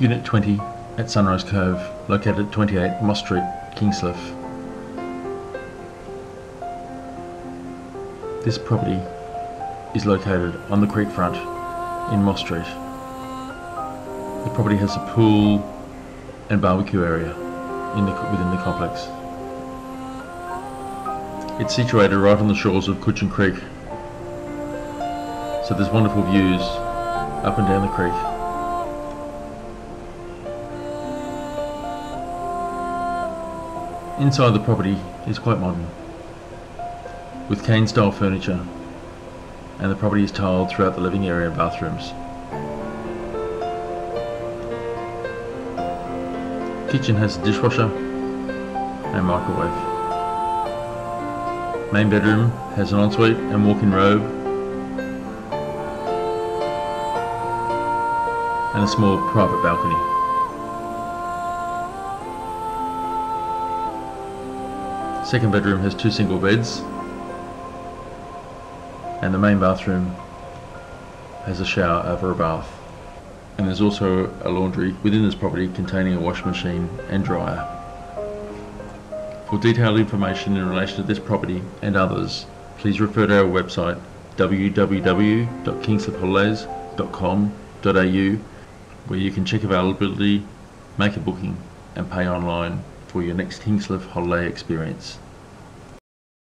Unit 20 at Sunrise Cove, located at 28 Moss Street, Kingscliff. This property is located on the creek front in Moss Street. The property has a pool and barbecue area the, within the complex. It's situated right on the shores of Cudgen Creek, so there's wonderful views up and down the creek. Inside the property is quite modern, with cane style furniture, and the property is tiled throughout the living area and bathrooms. Kitchen has a dishwasher and microwave. Main bedroom has an ensuite and walk-in robe and a small private balcony. Second bedroom has two single beds and the main bathroom has a shower over a bath. And there's also a laundry within this property containing a washing machine and dryer. For detailed information in relation to this property and others, please refer to our website www.kingscliffholidays.com.au where you can check availability, make a booking and pay online for your next Kingscliff holiday experience.